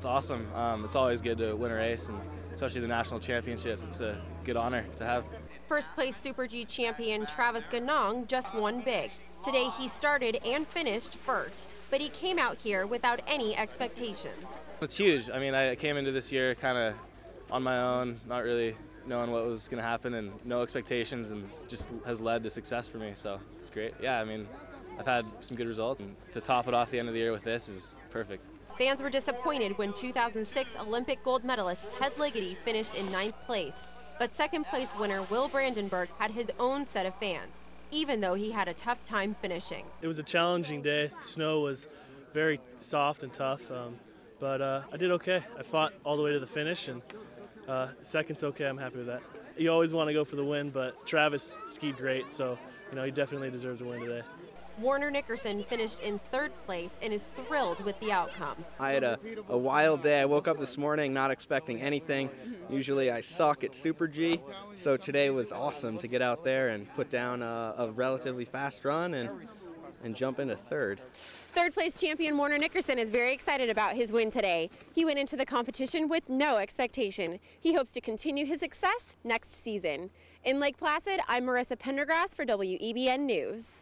It's awesome. Um, it's always good to win a race, and especially the national championships. It's a good honor to have. First place Super G champion Travis Ganong just won big. Today he started and finished first, but he came out here without any expectations. It's huge. I mean, I came into this year kind of on my own, not really knowing what was going to happen and no expectations, and just has led to success for me. So it's great. Yeah, I mean, I've had some good results, and to top it off the end of the year with this is perfect. Fans were disappointed when 2006 Olympic gold medalist Ted Ligety finished in ninth place. But second place winner Will Brandenburg had his own set of fans, even though he had a tough time finishing. It was a challenging day. The snow was very soft and tough, um, but uh, I did okay. I fought all the way to the finish, and uh, second's okay. I'm happy with that. You always want to go for the win, but Travis skied great, so you know he definitely deserves a win today. Warner Nickerson finished in third place and is thrilled with the outcome. I had a, a wild day. I woke up this morning not expecting anything. Usually I suck at Super G, so today was awesome to get out there and put down a, a relatively fast run and, and jump into third. Third place champion Warner Nickerson is very excited about his win today. He went into the competition with no expectation. He hopes to continue his success next season. In Lake Placid, I'm Marissa Pendergrass for WEBN News.